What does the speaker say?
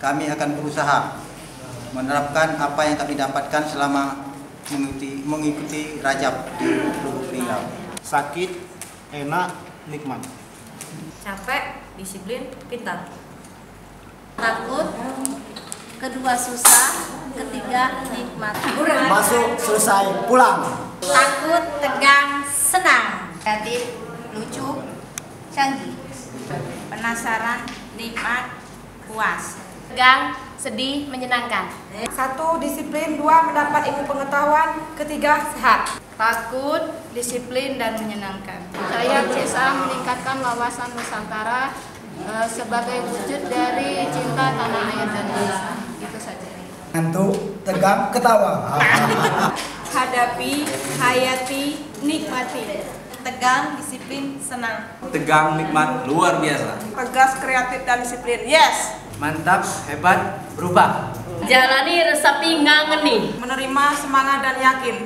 kami akan berusaha menerapkan apa yang kami dapatkan selama mengikuti, mengikuti Rajab di Lubuk Linggau. Sakit, enak, nikmat. capek, disiplin, pintar. takut, kedua susah, ketiga nikmat. Masuk, selesai, pulang. Takut, tegang, senang. Kreatif, lucu, canggih. Penasaran, nikmat, puas. Tegang, sedih, menyenangkan. Satu, disiplin. Dua, mendapat ilmu pengetahuan. Ketiga, sehat. Takut, disiplin, dan menyenangkan. Saya berusaha meningkatkan wawasan Nusantara eh, sebagai wujud dari cinta tanah air dan bangsa. Itu saja. Ngantuk, tegang, ketawa. Hadapi, hayati, nikmati. Tegang, disiplin, senang. tegang, nikmat, luar biasa. Tegas, kreatif, dan disiplin. Yes! Mantap, hebat, berubah. Jalani resapi ngangeni. Menerima, semangat, dan yakin.